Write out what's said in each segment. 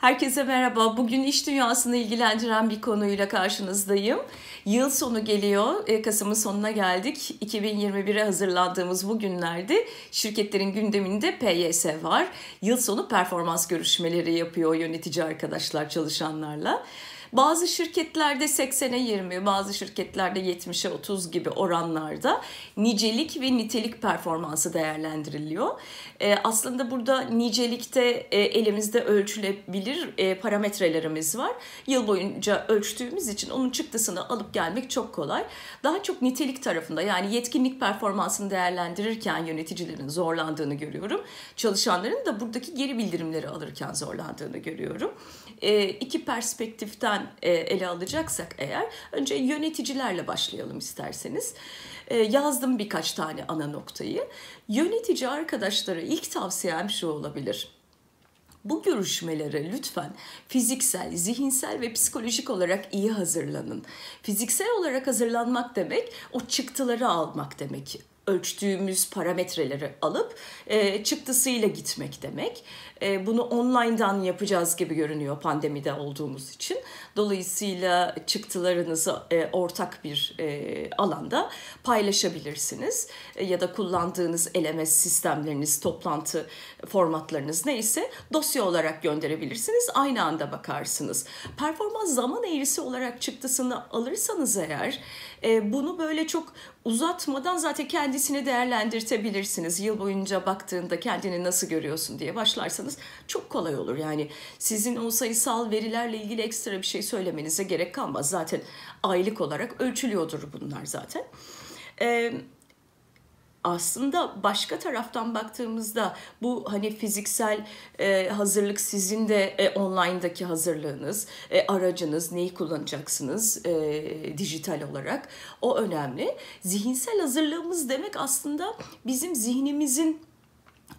Herkese merhaba. Bugün iş dünyasını ilgilendiren bir konuyla karşınızdayım. Yıl sonu geliyor. E, Kasım'ın sonuna geldik. 2021'e hazırlandığımız bu günlerde şirketlerin gündeminde PYS var. Yıl sonu performans görüşmeleri yapıyor yönetici arkadaşlar çalışanlarla. Bazı şirketlerde 80'e 20, bazı şirketlerde 70'e 30 gibi oranlarda nicelik ve nitelik performansı değerlendiriliyor. E, aslında burada nicelikte e, elimizde ölçülebilir e, parametrelerimiz var. Yıl boyunca ölçtüğümüz için onun çıktısını alıp gelmek çok kolay. Daha çok nitelik tarafında yani yetkinlik performansını değerlendirirken yöneticilerin zorlandığını görüyorum. Çalışanların da buradaki geri bildirimleri alırken zorlandığını görüyorum. E, iki perspektiften üzerinden e, ele alacaksak eğer önce yöneticilerle başlayalım isterseniz. E, yazdım birkaç tane ana noktayı. Yönetici arkadaşlara ilk tavsiyem şu olabilir. Bu görüşmelere lütfen fiziksel, zihinsel ve psikolojik olarak iyi hazırlanın. Fiziksel olarak hazırlanmak demek o çıktıları almak demek ölçtüğümüz parametreleri alıp e, çıktısıyla gitmek demek. E, bunu online'dan yapacağız gibi görünüyor pandemide olduğumuz için. Dolayısıyla çıktılarınızı e, ortak bir e, alanda paylaşabilirsiniz. E, ya da kullandığınız LMS sistemleriniz, toplantı formatlarınız neyse dosya olarak gönderebilirsiniz. Aynı anda bakarsınız. Performans zaman eğrisi olarak çıktısını alırsanız eğer e, bunu böyle çok uzatmadan zaten kendisini değerlendirtebilirsiniz. Yıl boyunca baktığında kendini nasıl görüyorsun diye başlarsanız çok kolay olur. Yani sizin o sayısal verilerle ilgili ekstra bir şey söylemenize gerek kalmaz. Zaten aylık olarak ölçülüyordur bunlar zaten. Evet aslında başka taraftan baktığımızda bu hani fiziksel e, hazırlık sizin de e, online'daki hazırlığınız, e, aracınız, neyi kullanacaksınız e, dijital olarak o önemli. Zihinsel hazırlığımız demek aslında bizim zihnimizin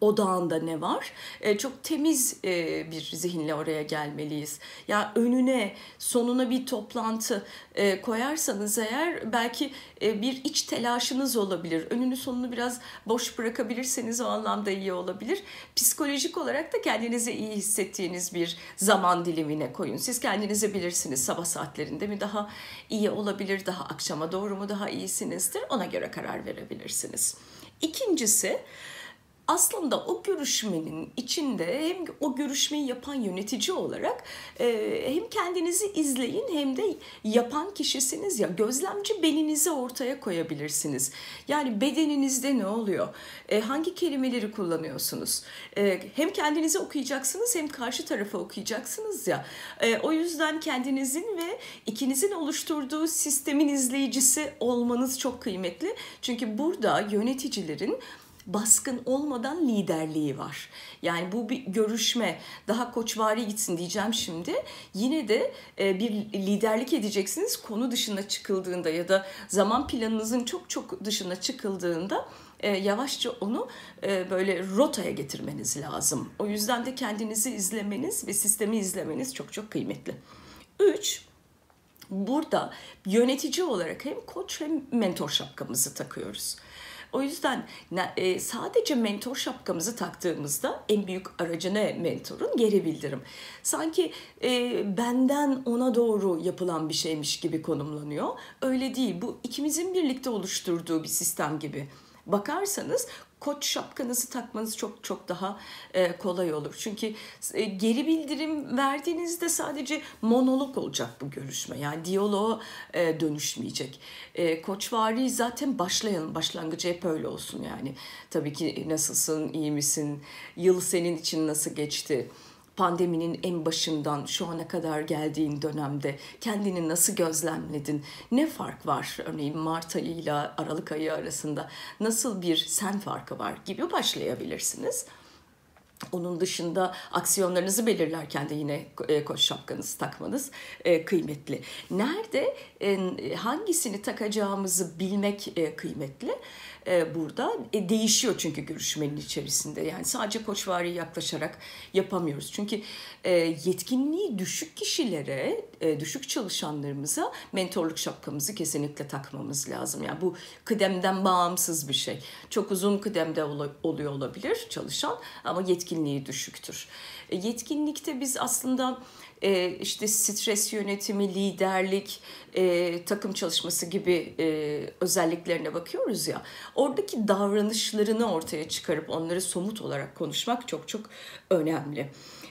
odağında ne var? E, çok temiz e, bir zihinle oraya gelmeliyiz. Ya önüne, sonuna bir toplantı e, koyarsanız eğer belki e, bir iç telaşınız olabilir. Önünü sonunu biraz boş bırakabilirseniz o anlamda iyi olabilir. Psikolojik olarak da kendinizi iyi hissettiğiniz bir zaman dilimine koyun. Siz kendinizi bilirsiniz sabah saatlerinde mi daha iyi olabilir, daha akşama doğru mu daha iyisinizdir. Ona göre karar verebilirsiniz. İkincisi aslında o görüşmenin içinde hem o görüşmeyi yapan yönetici olarak e, hem kendinizi izleyin hem de yapan kişisiniz ya gözlemci beninizi ortaya koyabilirsiniz. Yani bedeninizde ne oluyor? E, hangi kelimeleri kullanıyorsunuz? E, hem kendinizi okuyacaksınız hem karşı tarafa okuyacaksınız ya. O yüzden kendinizin ve ikinizin oluşturduğu sistemin izleyicisi olmanız çok kıymetli. Çünkü burada yöneticilerin baskın olmadan liderliği var. Yani bu bir görüşme daha koçvari gitsin diyeceğim şimdi. Yine de e, bir liderlik edeceksiniz konu dışına çıkıldığında ya da zaman planınızın çok çok dışına çıkıldığında e, yavaşça onu e, böyle rotaya getirmeniz lazım. O yüzden de kendinizi izlemeniz ve sistemi izlemeniz çok çok kıymetli. Üç, burada yönetici olarak hem koç hem mentor şapkamızı takıyoruz. O yüzden e, sadece mentor şapkamızı taktığımızda en büyük aracı ne mentorun? Geri bildirim. Sanki e, benden ona doğru yapılan bir şeymiş gibi konumlanıyor. Öyle değil. Bu ikimizin birlikte oluşturduğu bir sistem gibi bakarsanız koç şapkanızı takmanız çok çok daha e, kolay olur. Çünkü e, geri bildirim verdiğinizde sadece monolog olacak bu görüşme. Yani diyaloğa e, dönüşmeyecek. Koçvari zaten başlayalım. Başlangıcı hep öyle olsun yani. Tabii ki nasılsın, iyi misin, yıl senin için nasıl geçti? Pandeminin en başından şu ana kadar geldiğin dönemde kendini nasıl gözlemledin? Ne fark var örneğin Mart ayı ile Aralık ayı arasında nasıl bir sen farkı var gibi başlayabilirsiniz. Onun dışında aksiyonlarınızı belirlerken de yine e, koç şapkanızı takmanız e, kıymetli. Nerede e, hangisini takacağımızı bilmek kıymetli. burada. Değişiyor çünkü görüşmenin içerisinde. Yani sadece koçvari yaklaşarak yapamıyoruz. Çünkü yetkinliği düşük kişilere, e, düşük çalışanlarımıza mentorluk şapkamızı kesinlikle takmamız lazım. Yani bu kıdemden bağımsız bir şey. Çok uzun kıdemde ol, oluyor olabilir çalışan ama yetkinliği düşüktür. E, yetkinlikte biz aslında e, işte stres yönetimi, liderlik, e, takım çalışması gibi e, özelliklerine bakıyoruz ya. Oradaki davranışlarını ortaya çıkarıp onları somut olarak konuşmak çok çok önemli.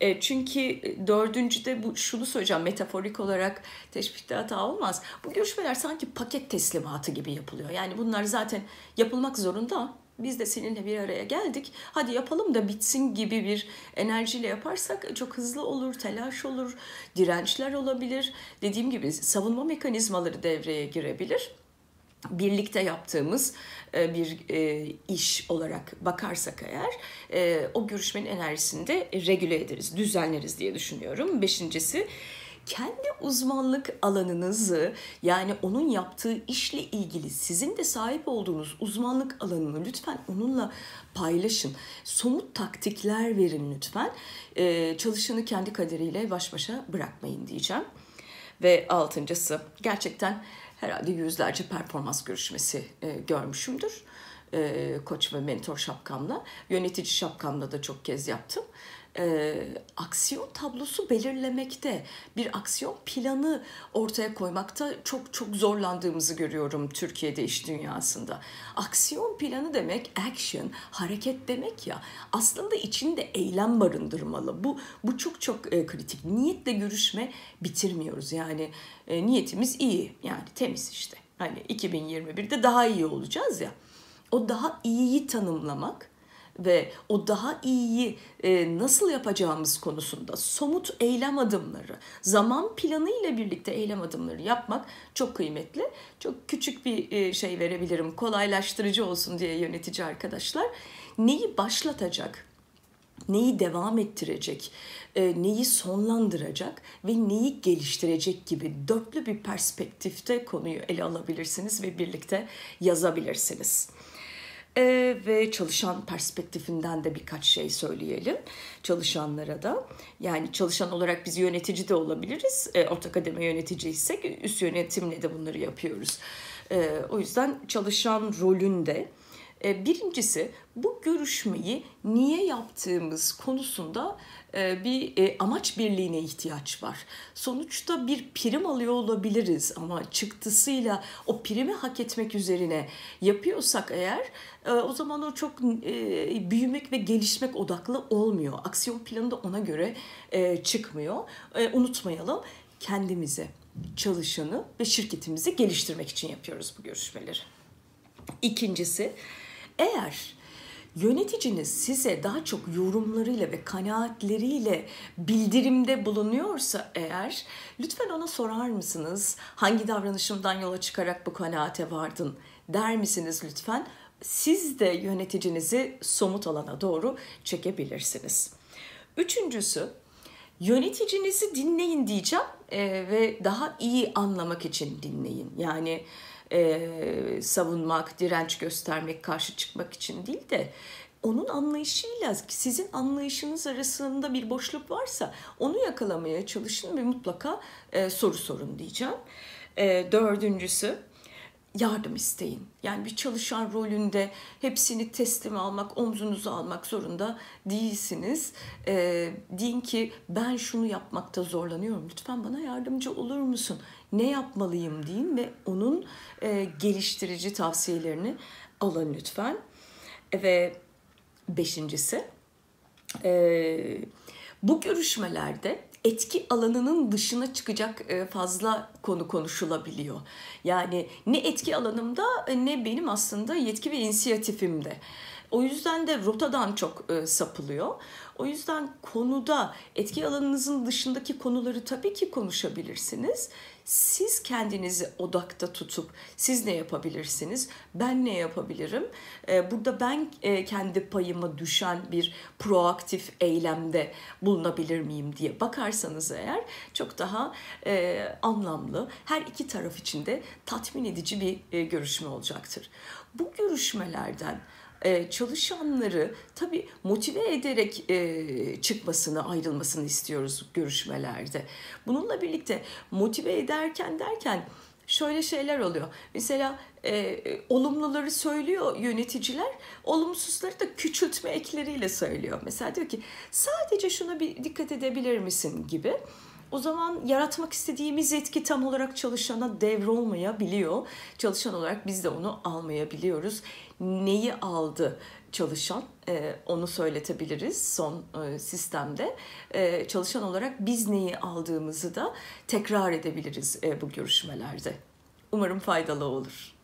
E, çünkü dördüncüde bu şunu söyleyeceğim metaforik olarak teşbihte hata olmaz. Bu görüşmeler sanki paket teslimatı gibi yapılıyor. Yani bunlar zaten yapılmak zorunda biz de seninle bir araya geldik. Hadi yapalım da bitsin gibi bir enerjiyle yaparsak çok hızlı olur, telaş olur, dirençler olabilir. Dediğim gibi savunma mekanizmaları devreye girebilir. Birlikte yaptığımız e, bir e, iş olarak bakarsak eğer e, o görüşmenin enerjisini de regüle ederiz, düzenleriz diye düşünüyorum. Beşincisi kendi uzmanlık alanınızı yani onun yaptığı işle ilgili sizin de sahip olduğunuz uzmanlık alanını lütfen onunla paylaşın. Somut taktikler verin lütfen. Ee, çalışanı kendi kaderiyle baş başa bırakmayın diyeceğim. Ve altıncısı gerçekten herhalde yüzlerce performans görüşmesi e, görmüşümdür. E, koç ve mentor şapkamla. Yönetici şapkamla da çok kez yaptım e, aksiyon tablosu belirlemekte, bir aksiyon planı ortaya koymakta çok çok zorlandığımızı görüyorum Türkiye'de iş dünyasında. Aksiyon planı demek action, hareket demek ya. Aslında içinde eylem barındırmalı. Bu bu çok çok e, kritik. Niyetle görüşme bitirmiyoruz. Yani e, niyetimiz iyi. Yani temiz işte. Hani 2021'de daha iyi olacağız ya. O daha iyiyi tanımlamak ve o daha iyiyi e, nasıl yapacağımız konusunda somut eylem adımları, zaman planı ile birlikte eylem adımları yapmak çok kıymetli. Çok küçük bir e, şey verebilirim kolaylaştırıcı olsun diye yönetici arkadaşlar. Neyi başlatacak, neyi devam ettirecek, e, neyi sonlandıracak ve neyi geliştirecek gibi dörtlü bir perspektifte konuyu ele alabilirsiniz ve birlikte yazabilirsiniz e, ve çalışan perspektifinden de birkaç şey söyleyelim çalışanlara da. Yani çalışan olarak biz yönetici de olabiliriz. E, orta kademe yöneticiysek üst yönetimle de bunları yapıyoruz. E, o yüzden çalışan rolünde birincisi bu görüşmeyi niye yaptığımız konusunda e, bir e, amaç birliğine ihtiyaç var. Sonuçta bir prim alıyor olabiliriz ama çıktısıyla o primi hak etmek üzerine yapıyorsak eğer o zaman o çok büyümek ve gelişmek odaklı olmuyor. Aksiyon planı da ona göre çıkmıyor. Unutmayalım kendimizi, çalışanı ve şirketimizi geliştirmek için yapıyoruz bu görüşmeleri. İkincisi eğer yöneticiniz size daha çok yorumlarıyla ve kanaatleriyle bildirimde bulunuyorsa eğer lütfen ona sorar mısınız? Hangi davranışımdan yola çıkarak bu kanaate vardın der misiniz lütfen? Siz de yöneticinizi somut alana doğru çekebilirsiniz. Üçüncüsü yöneticinizi dinleyin diyeceğim ve daha iyi anlamak için dinleyin. Yani e, savunmak, direnç göstermek, karşı çıkmak için değil de onun anlayışıyla sizin anlayışınız arasında bir boşluk varsa onu yakalamaya çalışın ve mutlaka e, soru sorun diyeceğim. E, dördüncüsü yardım isteyin. Yani bir çalışan rolünde hepsini teslim almak, omzunuza almak zorunda değilsiniz. E, deyin ki ben şunu yapmakta zorlanıyorum. Lütfen bana yardımcı olur musun? Ne yapmalıyım deyin ve onun e, geliştirici tavsiyelerini alın lütfen. Ve beşincisi e, bu görüşmelerde etki alanının dışına çıkacak e, fazla konu konuşulabiliyor. Yani ne etki alanımda ne benim aslında yetki ve inisiyatifimde. O yüzden de rotadan çok e, sapılıyor. O yüzden konuda etki alanınızın dışındaki konuları tabii ki konuşabilirsiniz. Siz kendinizi odakta tutup siz ne yapabilirsiniz? Ben ne yapabilirim? Ee, burada ben e, kendi payıma düşen bir proaktif eylemde bulunabilir miyim diye bakarsanız eğer çok daha e, anlamlı, her iki taraf için de tatmin edici bir e, görüşme olacaktır. Bu görüşmelerden e, çalışanları tabii motive ederek e, çıkmasını, ayrılmasını istiyoruz görüşmelerde. Bununla birlikte motive ederken derken şöyle şeyler oluyor. Mesela e, olumluları söylüyor yöneticiler, olumsuzları da küçültme ekleriyle söylüyor. Mesela diyor ki sadece şuna bir dikkat edebilir misin gibi. O zaman yaratmak istediğimiz etki tam olarak çalışana devrolmayabiliyor. Çalışan olarak biz de onu almayabiliyoruz. Neyi aldı çalışan e, onu söyletebiliriz son e, sistemde. E, çalışan olarak biz neyi aldığımızı da tekrar edebiliriz bu görüşmelerde. Umarım faydalı olur.